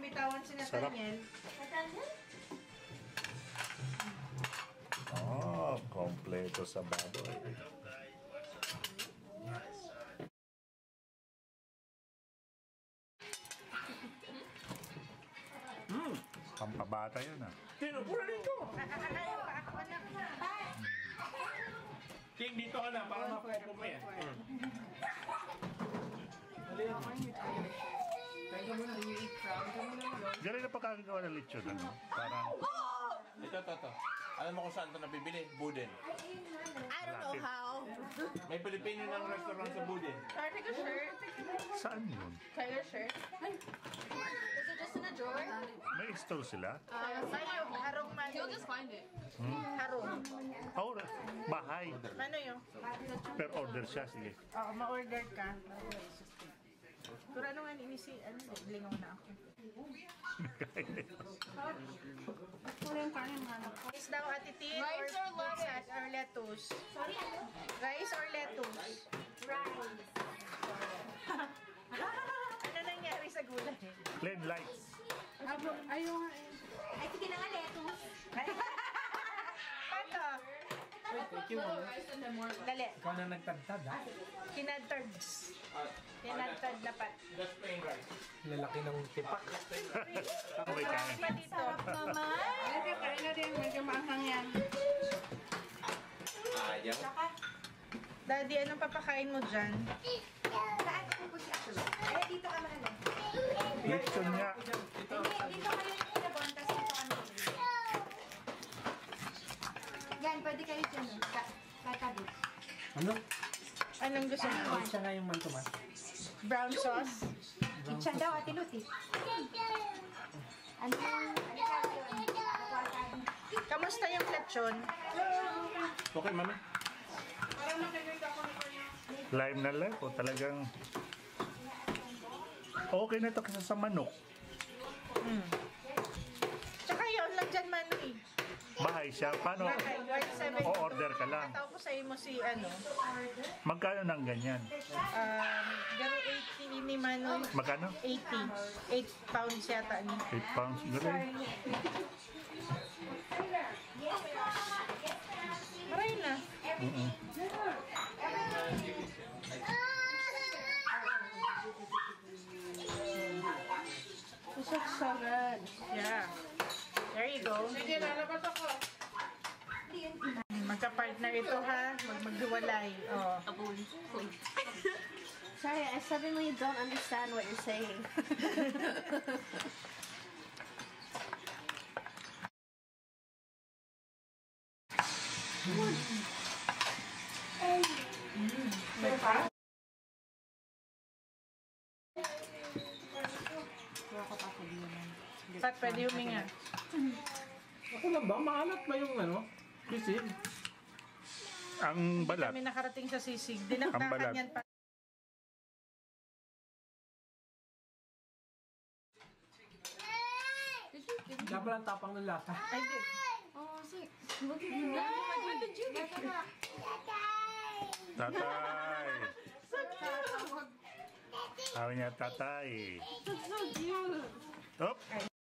Bitawan si Nathaniel. Nathaniel? Oh, kompleto sa baboy. Mmm, pampabata yun ah. Tinupura nito! Nakakalayo pa ako ng Ting, dito ka na para mapupo mo yan. Galing na pagkakagawa ng lechon, ano? Parang, Ito, ito, ito. Alam mo kung saan ito nabibili? Buden. I don't know how. May Pilipino ng restaurant sa Buden. Can I take a shirt? saan yun? Can I get a shirt? Is it just in a drawer? May store sila? Uh. You'll just find it. Harong. Oh, bahay. Mano yun? Per order siya, sige. Oo, ma-order ka. Pero ano nga inisi, ano, lingaw na ako. Rice daw atitin or, or lettuce? or lettuce? Rice or lettuce? ano nangyari sa gulay? Len lights. Ay, sige na nga, lettuce. Pato? Rice and then more Dali. Ikaw na nagtagtad, ha? Kinadtards. Kinadtard na pat. Just plain rice. Lalaki ng tipak. Okay, kain. Pa dito. Ayaw. Daddy, anong papakain mo dyan? Saan ko po siya? Ay, dito ka man. Lechon nga. Hindi, dito kayo yung pinabon, tapos dito kami. Yan, pwede kayo dyan. eh. Ka- Katabi. Ano? Anong gusto mo? Siya nga yung mantuman. Brown sauce? Siya daw, Ate Lucy. Ano? Kamusta yung lechon? Okay, mami. Lime na lime po. Talagang okay na to kasi sa manok. Bahay siya. Paano? Bakay, 170. O order ka lang. Tataw ko sa'yo mo si ano, Magkano ng ganyan? um, garo 80 ni Manu. Magkano? 80. 8 pounds yata ni. 8 pounds. Galing. Maray na. Mm-mm. Yeah. There you go. Sige, lalabas ako. Magka-partner ito ha. Mag maghiwalay. Oh. Sorry, I suddenly don't understand what you're saying. Pat, pwede huminga. Ako lang ba? Maalat ba yung ano? Bisid? Ang balat. Kami nakarating sa sisig. Balat. yan pa. Dapat ang tapang ng lata. Ay, di. Oh, sick. You. Did you that? Tatay. Sabi niya, tatay. That's so cute.